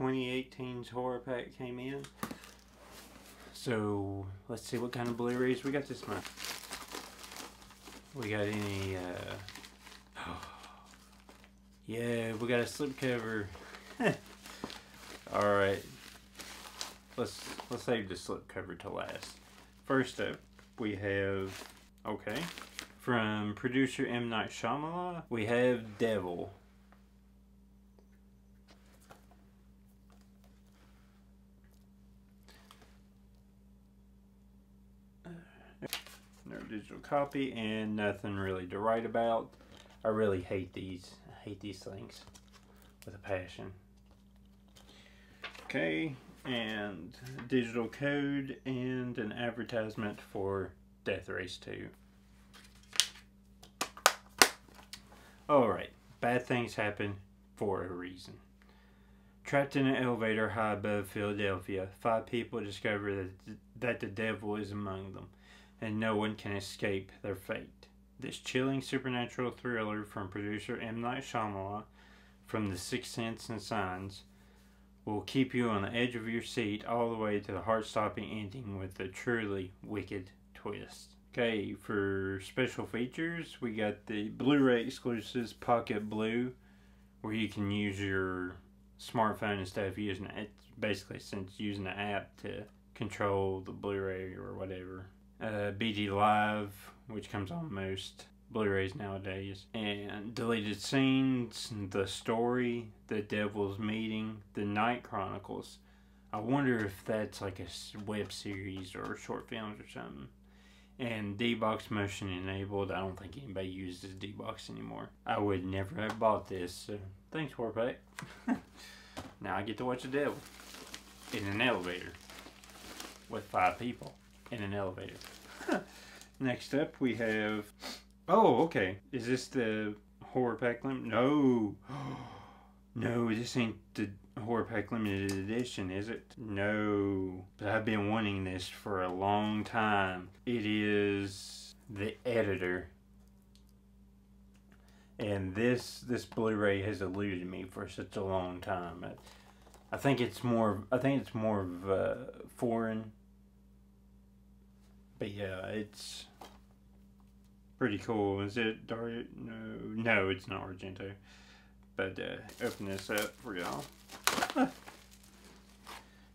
2018's horror pack came in. So let's see what kind of Blu-rays we got this month. We got any? Uh, yeah, we got a slipcover. All right, let's let's save the slipcover to last. First up, we have okay from producer M Night Shyamalan. We have Devil. No digital copy and nothing really to write about. I really hate these. I hate these things with a passion. Okay, and digital code and an advertisement for Death Race 2. Alright, bad things happen for a reason. Trapped in an elevator high above Philadelphia, five people discover that, that the devil is among them, and no one can escape their fate. This chilling supernatural thriller from producer M. Night Shyamalan from The Sixth Sense and Signs will keep you on the edge of your seat all the way to the heart-stopping ending with a truly wicked twist. Okay, for special features, we got the Blu-ray exclusives Pocket BLU, where you can use your smartphone instead of using it. Basically, since using the app to control the Blu-ray or whatever. Uh, BD Live, which comes on most Blu-rays nowadays, and deleted scenes, the story, the Devil's Meeting, the Night Chronicles. I wonder if that's like a web series or short films or something. And D-Box motion enabled. I don't think anybody uses D-Box anymore. I would never have bought this. So thanks, Horror Pack. now I get to watch the Devil in an elevator with five people in an elevator. Next up, we have Oh, okay. Is this the horror pack limit? No. no, this ain't the horror pack limited edition, is it? No. But I've been wanting this for a long time. It is the editor. And this this Blu-ray has eluded me for such a long time. I, think it's more I think it's more of uh, foreign. But yeah, it's pretty cool. Is it Dario? No, no, it's not Argento. But uh, open this up for y'all.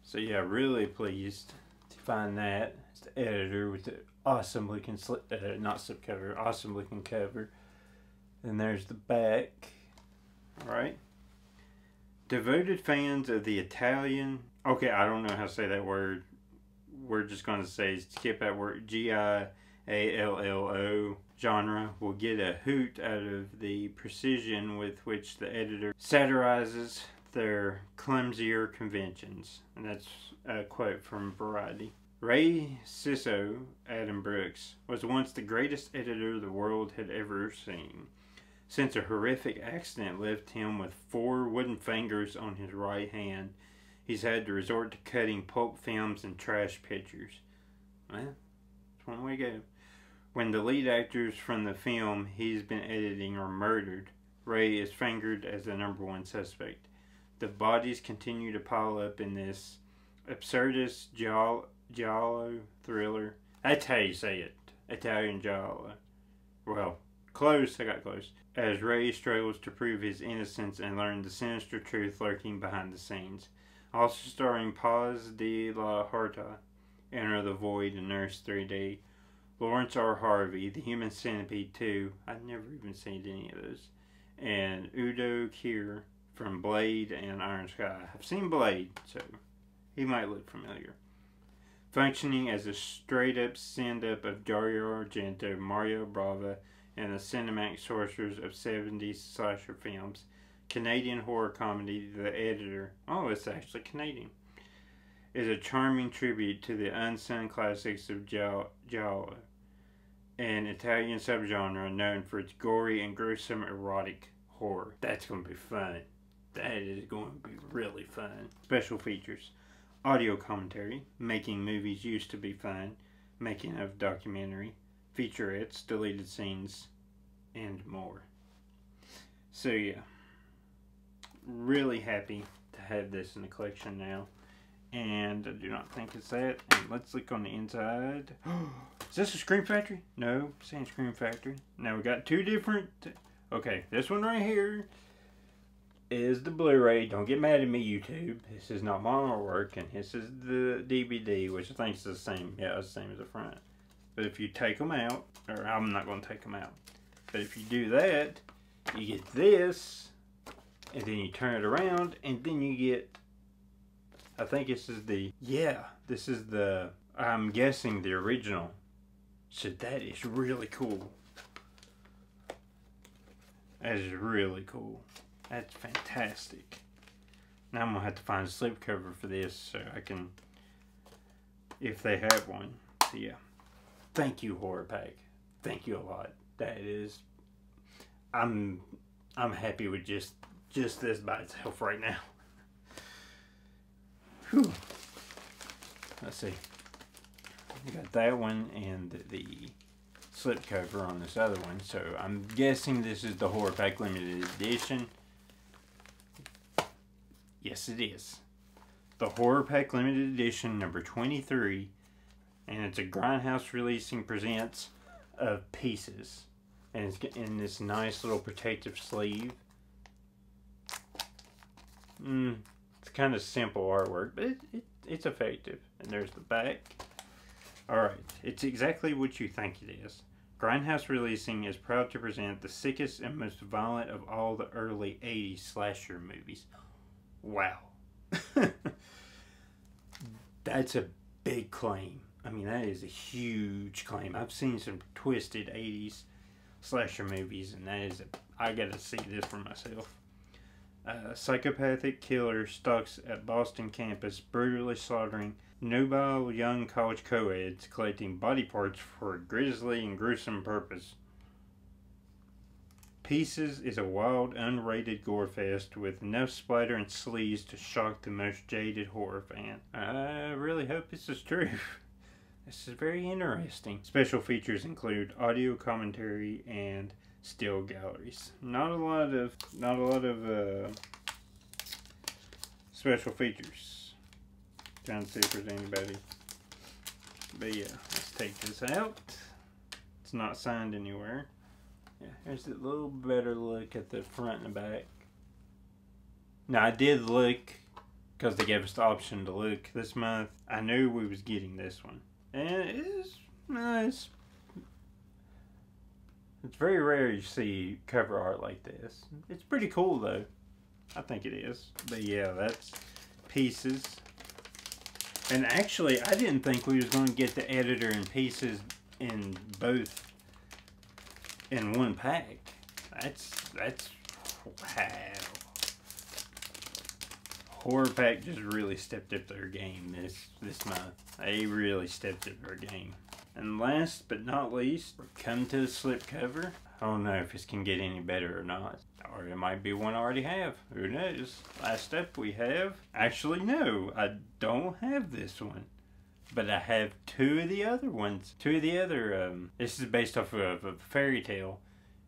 so yeah, really pleased to find that. It's the editor with the awesome looking slip, uh, not slip cover, awesome looking cover. And there's the back. All right. Devoted fans of the Italian. Okay, I don't know how to say that word. We're just going to say skip that word. G I A L L O genre will get a hoot out of the precision with which the editor satirizes their clumsier conventions. And that's a quote from Variety. Rey Ciso, Adam Brooks, was once the greatest editor the world had ever seen. Since a horrific accident left him with four wooden fingers on his right hand, he's had to resort to cutting pulp films and trash pictures. Well, that's one way to go. When the lead actors from the film he's been editing are murdered, Rey is fingered as the number one suspect. The bodies continue to pile up in this absurdist giallo thriller. That's how you say it. Italian giallo. Well, close. I got close. As Rey struggles to prove his innocence and learn the sinister truth lurking behind the scenes. Also starring Paz de la Huerta, Enter the Void, and Nurse 3D. Laurence R. Harvey, The Human Centipede 2. I've never even seen any of those. And Udo Kier from Blade and Iron Sky. I've seen Blade, so he might look familiar. Functioning as a straight up send up of Dario Argento, Mario Bava, and the cinematic sorcerers of 70s slasher films. Canadian horror comedy, The Editor. Oh, it's actually Canadian is a charming tribute to the unsung classics of giallo, an Italian subgenre known for its gory and gruesome erotic horror. That's going to be fun. That is going to be really fun. Special features audio commentary, making movies used to be fun, making of documentary, featurettes, deleted scenes, and more. So, yeah, really happy to have this in the collection now. And I do not think it's that. And let's look on the inside. Is this a Scream Factory? No, saying Scream Factory. Now we got two different. Okay, this one right here is the Blu-ray. Don't get mad at me, YouTube. This is not my artwork, and this is the DVD, which I think is the same. Yeah, it's the same as the front. But if you take them out, or I'm not going to take them out. But if you do that, you get this, and then you turn it around, and then you get. I think this is the yeah. This is the. I'm guessing the original. So that is really cool. That is really cool. That's fantastic. Now I'm gonna have to find a sleep cover for this so I can, if they have one. So yeah, thank you Horror Pack. Thank you a lot. That is, I'm, I'm happy with just just this by itself right now. Whew. Let's see. We got that one and the slipcover on this other one. So I'm guessing this is the Horror Pack Limited Edition. Yes, it is. The Horror Pack Limited Edition number 23. And it's a Grindhouse Releasing Presents of Pieces. And it's in this nice little protective sleeve. Mm, it's kind of simple artwork, but it, it, it's effective. And there's the back. Alright, it's exactly what you think it is. Grindhouse Releasing is proud to present the sickest and most violent of all the early 80s slasher movies. Wow. That's a big claim. I mean, that is a huge claim. I've seen some twisted 80s slasher movies, and that is, a, I gotta see this for myself. A psychopathic killer stalks at Boston campus, brutally slaughtering nubile young college co-eds, collecting body parts for a grisly and gruesome purpose. Pieces is a wild, unrated gore fest with enough splatter and sleaze to shock the most jaded horror fan. I really hope this is true. This is very interesting. Special features include audio commentary and still galleries. Not a lot of not a lot of uh, special features. Trying to see if there's anybody. But yeah, let's take this out. It's not signed anywhere. Yeah, here's a little better look at the front and the back. Now I did look because they gave us the option to look this month. I knew we was getting this one, and it is nice. It's very rare you see cover art like this. It's pretty cool though. I think it is. But yeah, that's pieces. And actually, I didn't think we was going to get the editor and pieces in both in one pack. That's that's wow. Horror Pack just really stepped up their game this this month. They really stepped up their game. And last but not least, come to the slipcover. I don't know if this can get any better or not. Or it might be one I already have. Who knows? Last up we have... Actually, no. I don't have this one. But I have two of the other ones. Two of the other... Um, this is based off of a fairy tale.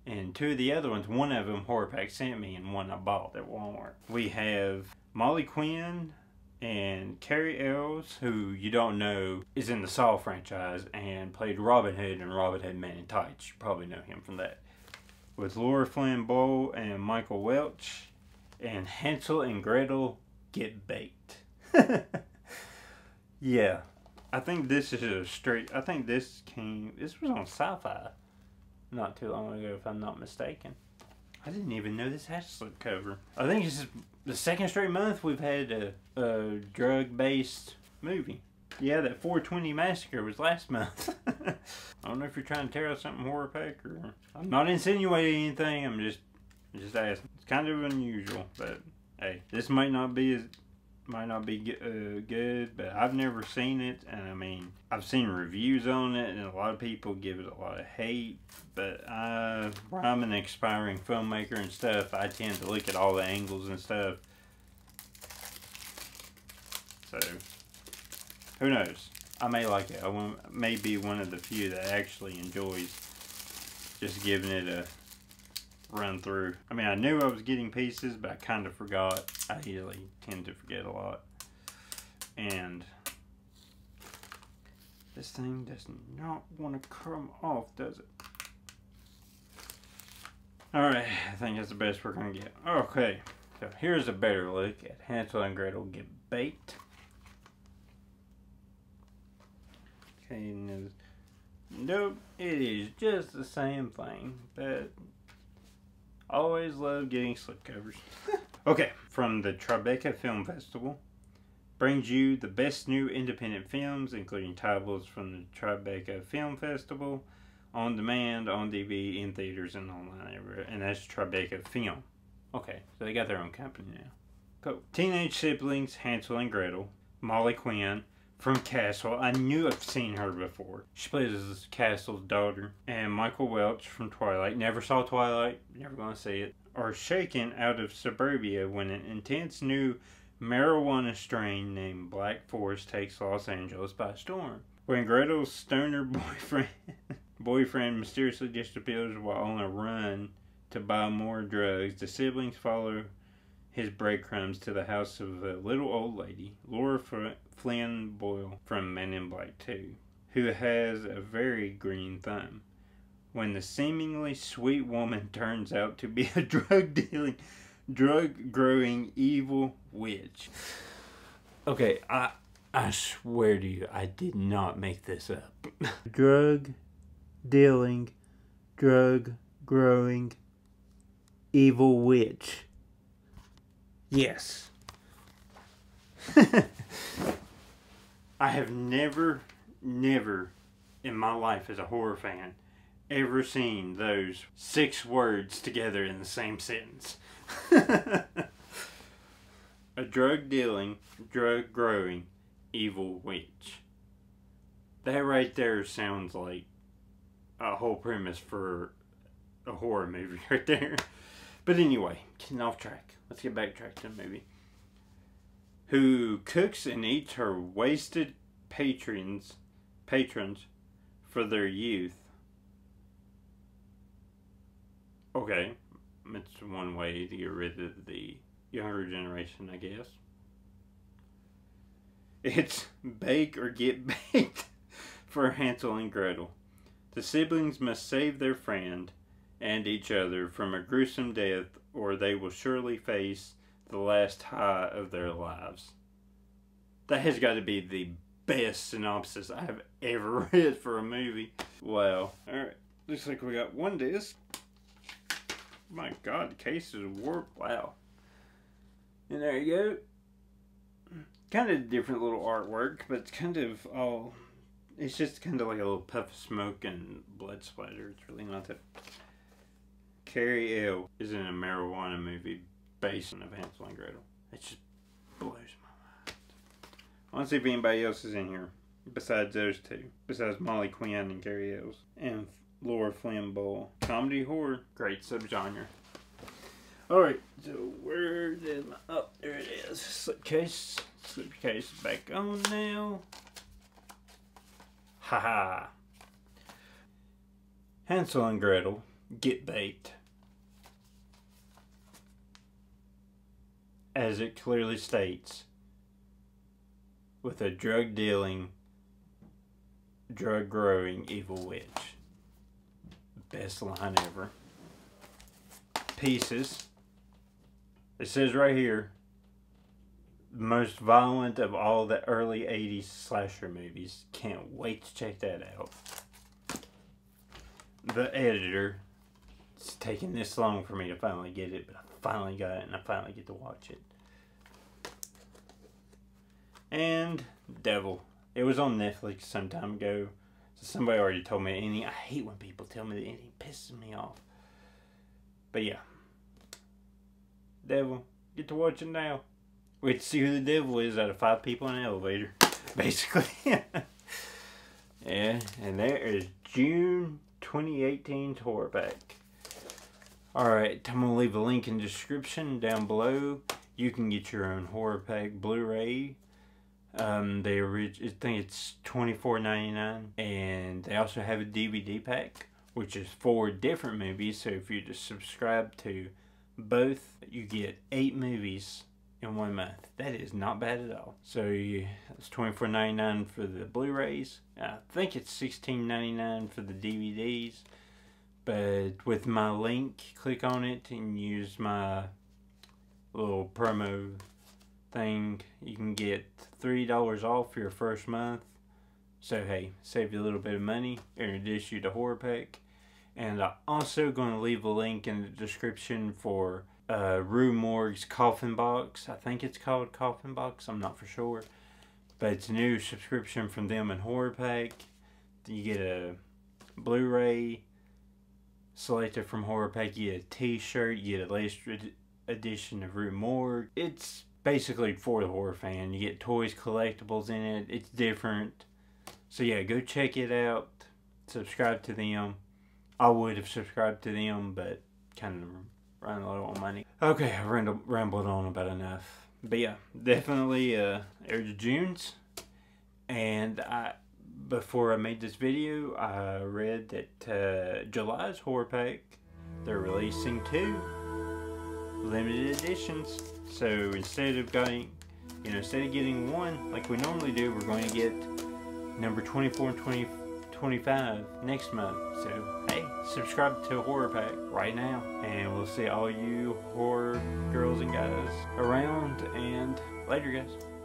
And two of the other ones, one of them Horror Pack sent me and one I bought at Walmart. We have Molly Quinn, and Cary Elwes, who you don't know is in the Saw franchise and played Robin Hood in Robin Hood Man in Tights. You probably know him from that. With Laura Flynn Boyle and Michael Welch, and Hansel and Gretel get baked. yeah, I think this is a straight. I think this came. This was on Sci-Fi not too long ago, if I'm not mistaken. I didn't even know this had a slipcover. I think this is the second straight month we've had a, a drug-based movie. Yeah, that 420 Massacre was last month. I don't know if you're trying to tear out something horror pack or... I'm not insinuating anything, I'm just just asking. It's kind of unusual, but hey, this might not be as might not be uh, good, but I've never seen it, and I mean, I've seen reviews on it, and a lot of people give it a lot of hate, but I, I'm an aspiring filmmaker and stuff, I tend to look at all the angles and stuff, so, who knows, I may like it, I may be one of the few that actually enjoys just giving it a run through. I mean, I knew I was getting pieces, but I kind of forgot. I usually tend to forget a lot. And this thing does not want to come off, does it? Alright, I think that's the best we're going to get. Okay, so here's a better look at Hansel and Gretel get baked. Okay, nope, it is just the same thing, but always love getting slipcovers. okay, from the Tribeca Film Festival brings you the best new independent films, including titles from the Tribeca Film Festival, on demand, on DVD, in theaters, and online everywhere. And that's Tribeca Film. Okay, so they got their own company now. Cool. Teenage siblings Hansel and Gretel, Molly Quinn from Castle. I knew I've seen her before. She plays Castle's daughter. And Michael Welch from Twilight. Never saw Twilight, never gonna see it. Are shaken out of suburbia when an intense new marijuana strain named Black Forest takes Los Angeles by storm. When Gretel's stoner boyfriend boyfriend mysteriously disappears while on a run to buy more drugs, the siblings follow his breadcrumbs to the house of a little old lady, Laura Flynn Boyle from Men in Black 2, who has a very green thumb. When the seemingly sweet woman turns out to be a drug dealing drug growing evil witch. Okay, I I swear to you, I did not make this up. drug dealing, drug growing evil witch. Yes. I have never, never in my life as a horror fan ever seen those six words together in the same sentence. a drug dealing, drug growing, evil witch. That right there sounds like a whole premise for a horror movie right there. But anyway, getting off track. Let's get back track to the movie. Who cooks and eats her wasted patrons patrons for their youth. Okay, it's one way to get rid of the younger generation, I guess. It's bake or get baked for Hansel and Gretel. The siblings must save their friend and each other from a gruesome death, or they will surely face the last high of their lives. That has got to be the best synopsis I have ever read for a movie. Wow. Alright, looks like we got one disc. My god, the case is warped. Wow. And there you go. Kind of different little artwork, but it's kind of all. It's just kind of like a little puff of smoke and blood splatter. It's really not that. Cary Elwes is in a marijuana movie based on Hansel and Gretel. It just blows my mind. I want to see if anybody else is in here besides those two. Besides Molly Quinn and Cary Elwes. And Laura Flynn Boyle. Comedy horror, great subgenre. Alright, so where did my. Oh, there it is. Slipcase. Slipcase back on now. Haha. -ha. Hansel and Gretel get baked. As it clearly states, with a drug dealing, drug growing evil witch. Best line ever. Pieces. It says right here, most violent of all the early 80s slasher movies. Can't wait to check that out. The editor, it's taking this long for me to finally get it, but I finally got it and I finally get to watch it. And Devil. It was on Netflix some time ago. So somebody already told me the ending. I hate when people tell me the ending. It pisses me off. But yeah. Devil. Get to watch it now. To see who the devil is out of five people in an elevator. Basically. yeah. And there is June 2018 horror pack. Alright, I'm going to leave a link in the description down below. You can get your own horror pack Blu-ray um, they I think it's twenty four ninety nine, and they also have a DVD pack which is four different movies. So if you just subscribe to both, you get eight movies in one month. That is not bad at all. So you, it's twenty four ninety nine for the Blu-rays. I think it's sixteen ninety nine for the DVDs. But with my link, click on it and use my little promo thing. You can get three dollars off your first month. So hey, save you a little bit of money. Introduce you to Horror Pack. And I'm also going to leave a link in the description for uh, Rue Morgue's Coffin Box. I think it's called Coffin Box. I'm not for sure. But it's a new subscription from them and Horror Pack. You get a Blu-ray selected from Horror Pack. You get a T-shirt. You get a latest edition of Rue Morgue. It's basically for the horror fan. You get toys, collectibles in it. It's different. So yeah, go check it out. Subscribe to them. I would have subscribed to them, but kind of running low on money. Okay, I rambled on about enough. But yeah, definitely uh, Air June's. And I, before I made this video, I read that uh, July's Horror Pack, they're releasing two limited editions. So instead of getting, you know, instead of getting one like we normally do, we're going to get number 24 and 20, 25 next month. So hey, subscribe to Horror Pack right now, and we'll see all you horror girls and guys around. And later, guys.